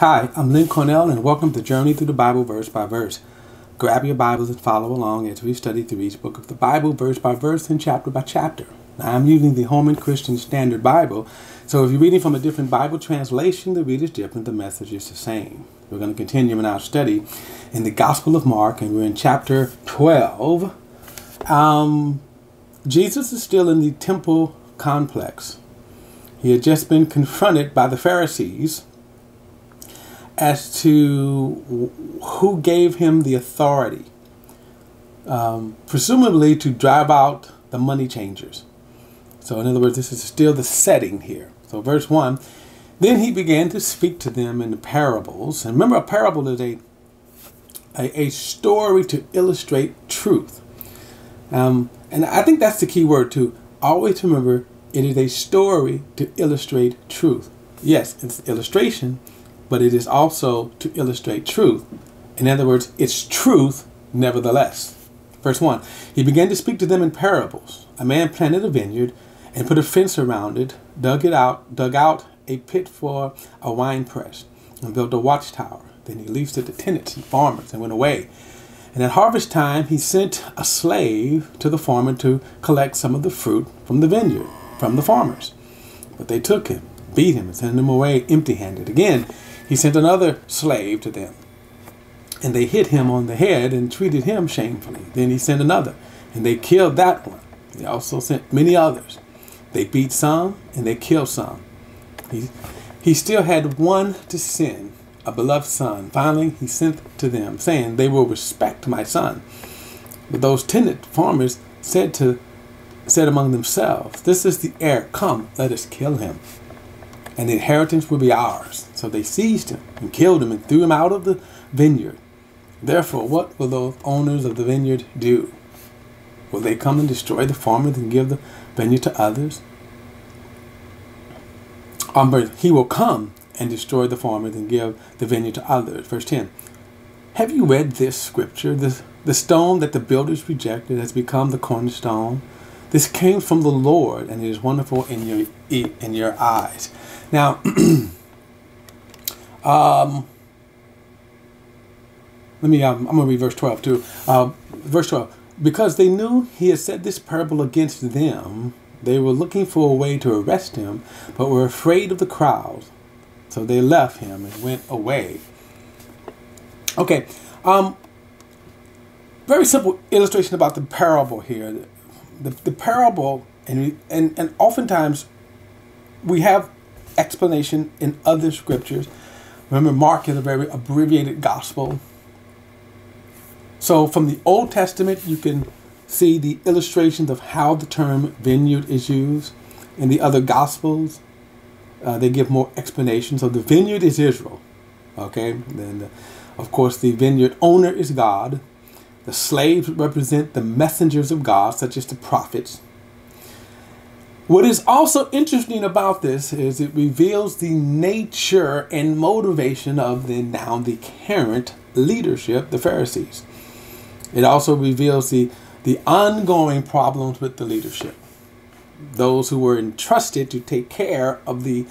Hi, I'm Lynn Cornell, and welcome to Journey Through the Bible Verse by Verse. Grab your Bibles and follow along as we study through each book of the Bible, verse by verse and chapter by chapter. Now, I'm using the Holman Christian Standard Bible, so if you're reading from a different Bible translation, the read is different, the message is the same. We're going to continue in our study in the Gospel of Mark, and we're in chapter 12. Um, Jesus is still in the temple complex. He had just been confronted by the Pharisees as to who gave him the authority, um, presumably to drive out the money changers. So, in other words, this is still the setting here. So, verse 1 Then he began to speak to them in parables. And remember, a parable is a, a, a story to illustrate truth. Um, and I think that's the key word, too. Always remember it is a story to illustrate truth. Yes, it's illustration but it is also to illustrate truth. In other words, it's truth nevertheless. Verse 1 He began to speak to them in parables. A man planted a vineyard and put a fence around it, dug it out, dug out a pit for a wine press, and built a watchtower. Then he leased it to tenants and farmers and went away. And at harvest time, he sent a slave to the farmer to collect some of the fruit from the vineyard, from the farmers. But they took him, beat him, and sent him away empty handed. Again, he sent another slave to them, and they hit him on the head and treated him shamefully. Then he sent another, and they killed that one. He also sent many others. They beat some, and they killed some. He, he still had one to send, a beloved son. Finally, he sent to them, saying, They will respect my son. But those tenant farmers said to said among themselves, This is the heir. Come, let us kill him and the inheritance will be ours. So they seized him and killed him and threw him out of the vineyard. Therefore, what will those owners of the vineyard do? Will they come and destroy the farmers and give the vineyard to others? Um, but he will come and destroy the farmers and give the vineyard to others. Verse 10. Have you read this scripture? The, the stone that the builders rejected has become the cornerstone. This came from the Lord, and it is wonderful in your in your eyes. Now, um, let me, um, I'm going to read verse 12 too. Uh, verse 12. Because they knew he had said this parable against them, they were looking for a way to arrest him, but were afraid of the crowd. So they left him and went away. Okay. Um, very simple illustration about the parable here. The, the parable, and, and, and oftentimes we have explanation in other scriptures. Remember, Mark is a very abbreviated gospel. So, from the Old Testament, you can see the illustrations of how the term vineyard is used. In the other gospels, uh, they give more explanation. So, the vineyard is Israel. Okay, then the, of course, the vineyard owner is God. The slaves represent the messengers of God, such as the prophets. What is also interesting about this is it reveals the nature and motivation of the now the current leadership, the Pharisees. It also reveals the, the ongoing problems with the leadership. Those who were entrusted to take care of the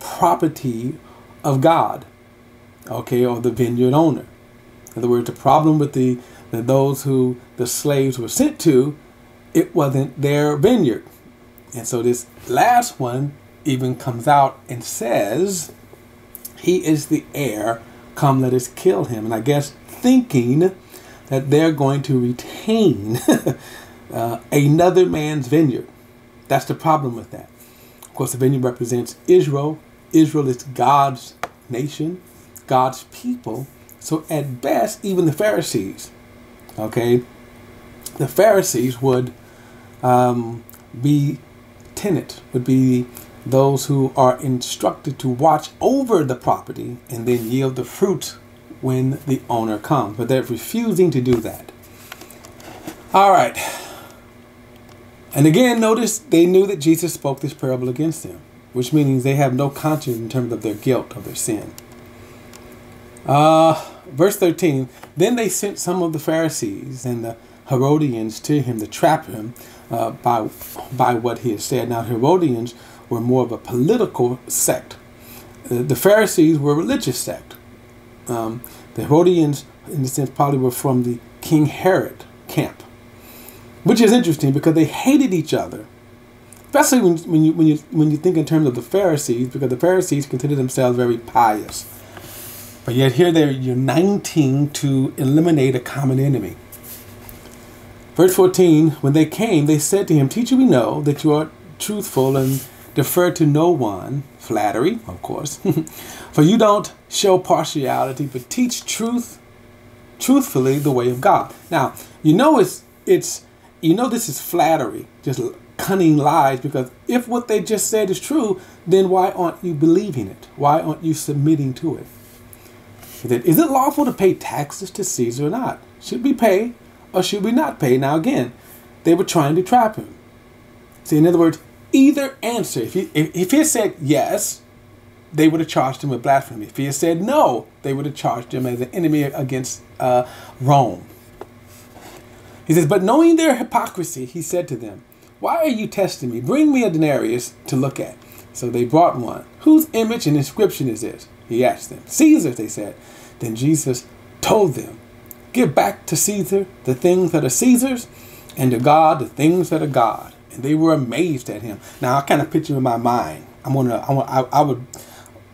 property of God, okay, or the vineyard owner. In other words, the problem with the, the those who the slaves were sent to, it wasn't their vineyard and so this last one even comes out and says, He is the heir, come let us kill him. And I guess thinking that they're going to retain uh, another man's vineyard. That's the problem with that. Of course, the vineyard represents Israel. Israel is God's nation, God's people. So at best, even the Pharisees, okay, the Pharisees would um, be tenant would be those who are instructed to watch over the property and then yield the fruit when the owner comes. But they're refusing to do that. All right. And again, notice they knew that Jesus spoke this parable against them, which means they have no conscience in terms of their guilt of their sin. Uh, verse 13 Then they sent some of the Pharisees and the Herodians to him to trap him uh, by, by what he had said. Now, Herodians were more of a political sect. the Pharisees were a religious sect. Um, the Herodians, in a sense, probably were from the King Herod camp, which is interesting because they hated each other. Especially when, when you when you when you think in terms of the Pharisees, because the Pharisees considered themselves very pious, but yet here they're uniting to eliminate a common enemy. Verse 14, when they came, they said to him, Teacher, we know that you are truthful and defer to no one, flattery, of course, for you don't show partiality, but teach truth, truthfully, the way of God. Now, you know it's, it's, you know this is flattery, just cunning lies, because if what they just said is true, then why aren't you believing it? Why aren't you submitting to it? Is it lawful to pay taxes to Caesar or not? Should we pay or should we not pay? Now, again, they were trying to trap him. See, in other words, either answer. If he, if, if he had said yes, they would have charged him with blasphemy. If he had said no, they would have charged him as an enemy against uh, Rome. He says, But knowing their hypocrisy, he said to them, Why are you testing me? Bring me a denarius to look at. So they brought one. Whose image and inscription is this? He asked them. Caesar, they said. Then Jesus told them, Give back to Caesar the things that are Caesar's, and to God the things that are God. And they were amazed at him. Now I kind of picture in my mind. I'm gonna. I, want, I, I would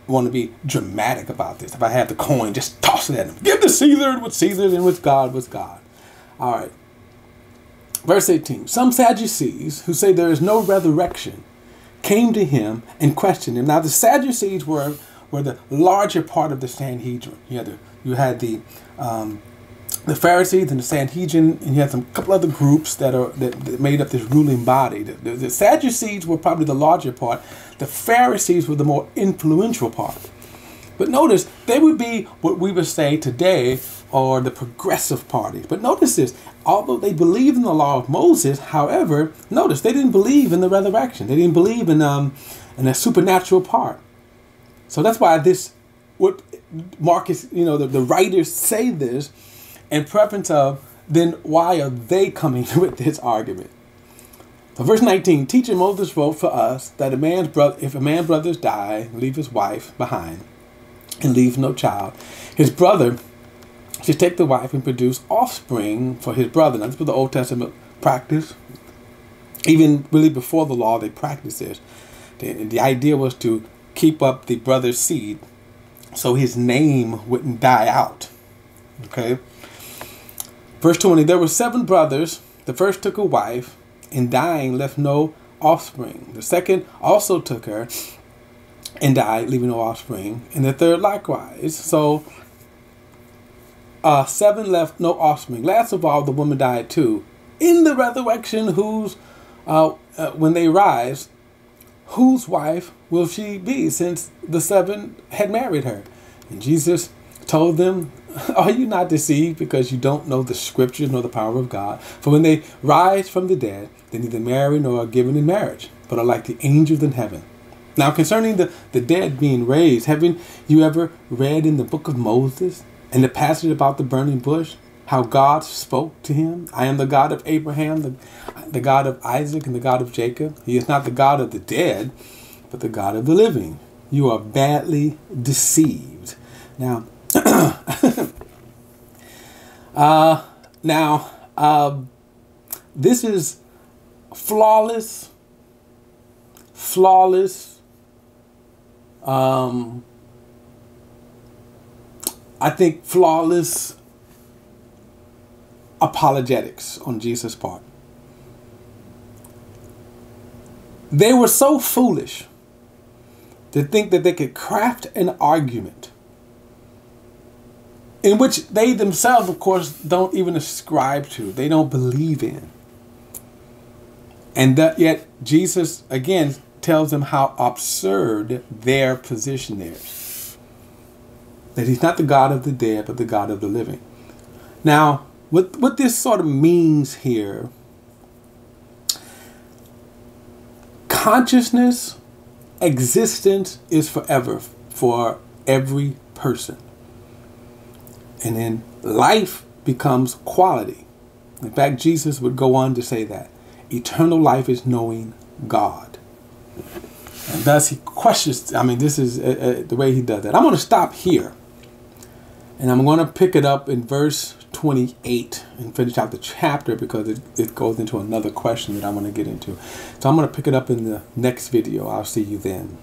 want to be dramatic about this. If I had the coin, just toss it at him. Give to Caesar what Caesar's, and with God what's God. All right. Verse 18. Some Sadducees who say there is no resurrection came to him and questioned him. Now the Sadducees were were the larger part of the Sanhedrin. You had the you had the um, the Pharisees and the Sanhedrin, and you had some couple other groups that are that, that made up this ruling body. The, the, the, Sadducees were probably the larger part. The Pharisees were the more influential part. But notice they would be what we would say today are the progressive party. But notice this: although they believed in the law of Moses, however, notice they didn't believe in the resurrection. They didn't believe in um in a supernatural part. So that's why this what Marcus, you know, the, the writers say this in preference of, then why are they coming with this argument? So verse 19, teacher Moses wrote for us that a man's brother, if a man's brothers die, leave his wife behind, and leave no child, his brother should take the wife and produce offspring for his brother. Now, this was the Old Testament practice. Even really before the law, they practiced this. The, the idea was to keep up the brother's seed so his name wouldn't die out. Okay? Verse 20 There were seven brothers. The first took a wife, and dying left no offspring. The second also took her and died, leaving no offspring. And the third likewise. So uh, seven left no offspring. Last of all, the woman died too. In the resurrection, whose uh, uh, when they rise, whose wife will she be, since the seven had married her? And Jesus told them Are you not deceived because you don't know the scriptures nor the power of God? For when they rise from the dead, they neither marry nor are given in marriage, but are like the angels in heaven. Now, concerning the, the dead being raised, haven't you ever read in the book of Moses and the passage about the burning bush? How God spoke to him? I am the God of Abraham, the, the God of Isaac, and the God of Jacob. He is not the God of the dead, but the God of the living. You are badly deceived. Now, uh, now, uh, this is flawless, flawless. Um, I think flawless apologetics on Jesus' part. They were so foolish to think that they could craft an argument in which they themselves, of course, don't even ascribe to, they don't believe in. And that yet Jesus again tells them how absurd their position is. That he's not the God of the dead, but the God of the living. Now, what what this sort of means here, consciousness, existence is forever for every person. And then life becomes quality. In fact, Jesus would go on to say that eternal life is knowing God. And thus he questions, I mean, this is uh, uh, the way he does that. I'm going to stop here. And I'm going to pick it up in verse 28 and finish out the chapter because it, it goes into another question that I'm going to get into. So I'm going to pick it up in the next video. I'll see you then.